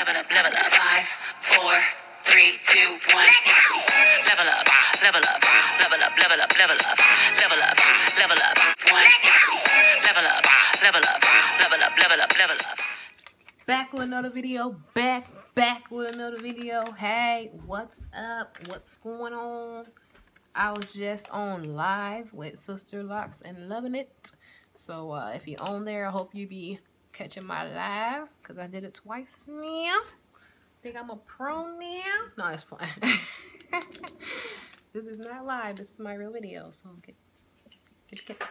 level up, level up. Five, four, three, two, one. Level up, level up, level up, level up, level up, level up, level up. One, level up, level up, level up, level up, level up. back with another video back back with another video hey what's up what's going on i was just on live with sister locks and loving it so uh if you're on there i hope you be catching my live because i did it twice now think i'm a pro now no it's fine this is not live. This is my real video so get get get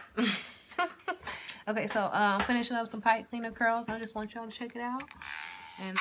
okay so i'm finishing up some pipe cleaner curls. I just want y'all to check it out. And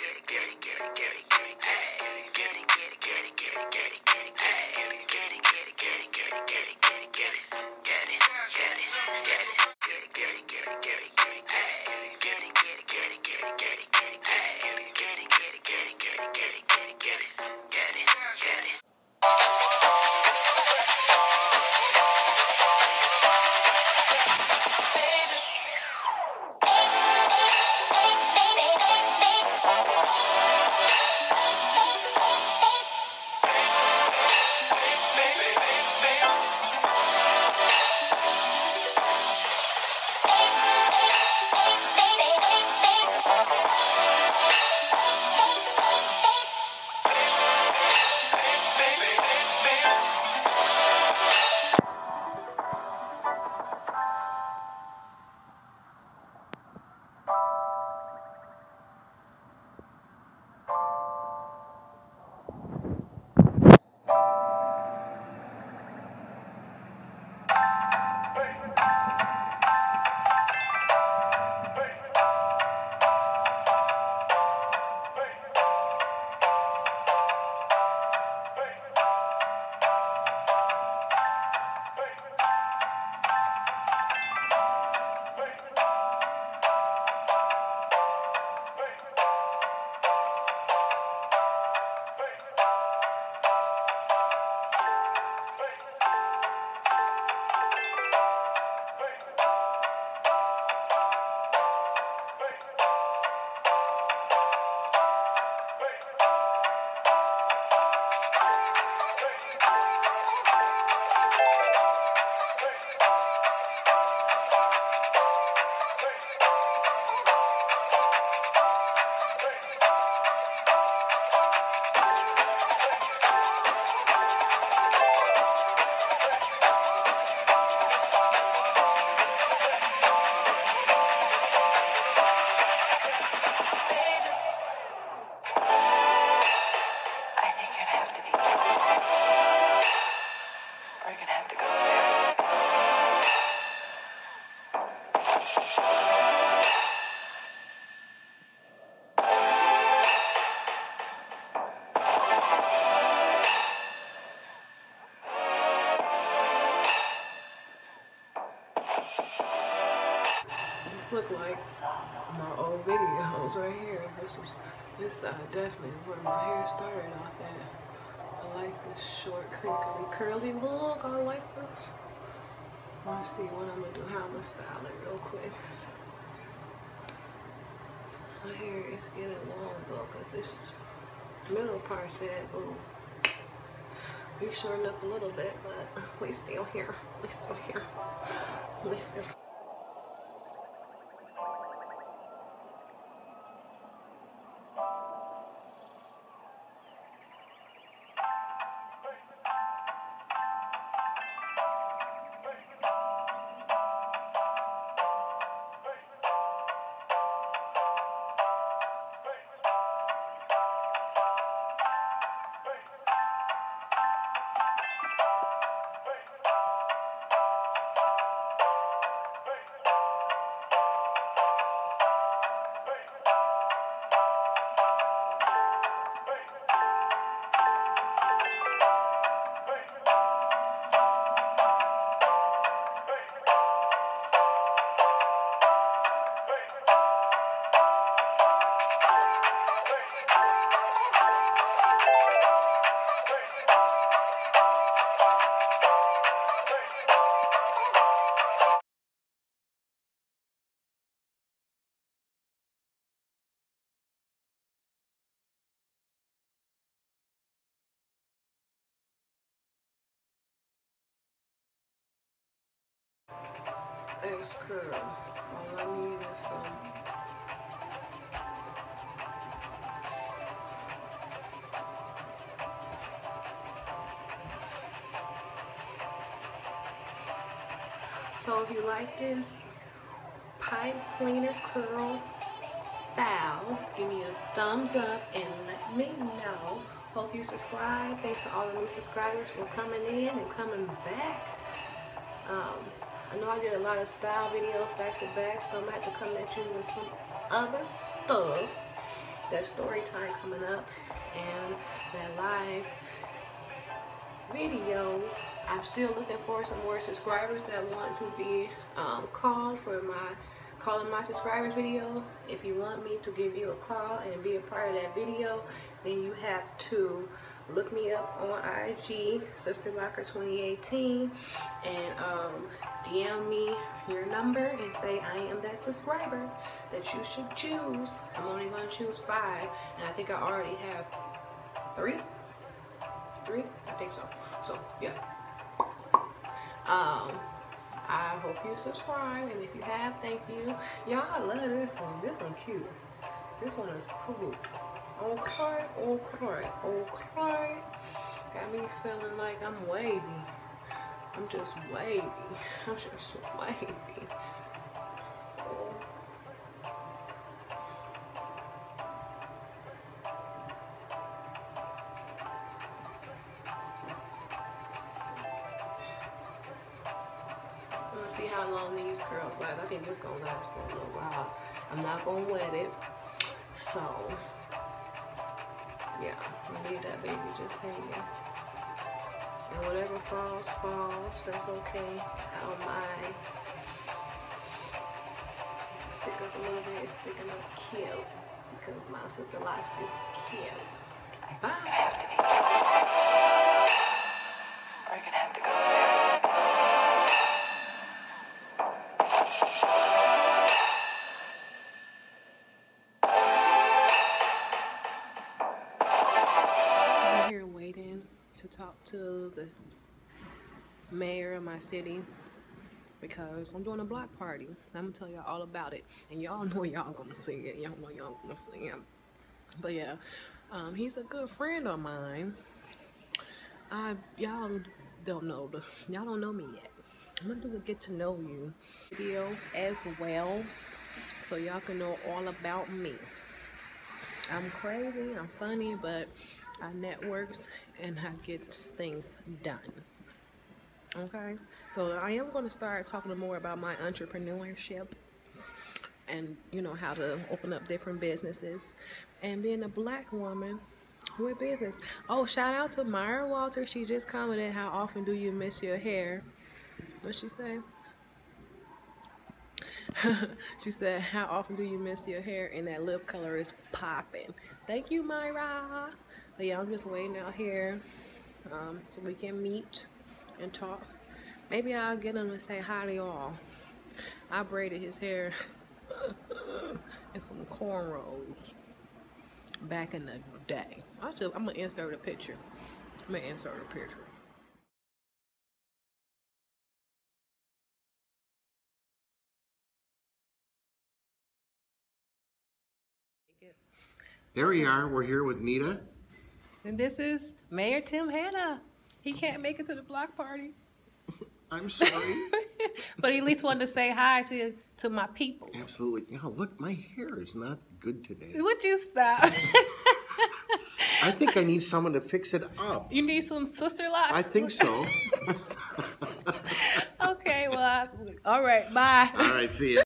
like my old videos right here. This is this uh, definitely where my hair started off at. I like this short, crinkly, curly look. I like this. I want to see what I'm gonna do. How I'm gonna style it real quick. My hair is getting long though, cause this middle part said, "Ooh, you shorten up a little bit, but we still here. We still here. We still." X curl. All I need is some. So if you like this pipe cleaner curl style, give me a thumbs up and let me know. Hope you subscribe. Thanks to all the new subscribers for coming in and coming back. Um, I know I did a lot of style videos back to back, so I'm gonna have to come at you with some other stuff. That story time coming up and that live video. I'm still looking for some more subscribers that want to be um, called for my calling my subscribers video. If you want me to give you a call and be a part of that video, then you have to look me up on IG, Sisterlocker 2018, and um, DM me your number and say I am that subscriber that you should choose. I'm only going to choose five, and I think I already have three. Three? I think so. So, yeah. Um, I hope you subscribe, and if you have, thank you. Y'all, love this one. This one cute. This one is cool. Okay, okay, okay. Got me feeling like I'm wavy. I'm just wavy. I'm just wavy. See how long these curls last. I think this gonna last for a little while. I'm not gonna wet it. So yeah, I need that baby just hanging. And whatever falls, falls. That's okay. I don't mind. Stick up a little bit, it's sticking up cute. Because my Sisterlocks is cute. Bye. The mayor of my city because I'm doing a block party. I'm gonna tell y'all all about it, and y'all know y'all gonna see it. Y'all know y'all gonna see him. But yeah, um, he's a good friend of mine. I y'all don't know the y'all don't know me yet. I'm gonna do a get to know you video as well, so y'all can know all about me. I'm crazy, I'm funny, but I networks and I get things done. Okay, so I am going to start talking more about my entrepreneurship and you know how to open up different businesses and being a black woman with business. Oh, shout out to Myra Walter. She just commented, "How often do you miss your hair?" What she say? she said, How often do you miss your hair? And that lip color is popping. Thank you, Myra. But yeah, I'm just waiting out here um, so we can meet and talk. Maybe I'll get him to say hi to y'all. I braided his hair and some cornrows back in the day. I should, I'm gonna insert a picture. I'm gonna insert a picture. There we are. We're here with Nita. And this is Mayor Tim Hanna. He can't make it to the block party, I'm sorry. but he at least wanted to say hi to to my people. Absolutely. You know, look, my hair is not good today. Would you stop? I think I need someone to fix it up. you need some Sisterlocks. I think so. okay, well, I, all right, bye. All right, see ya.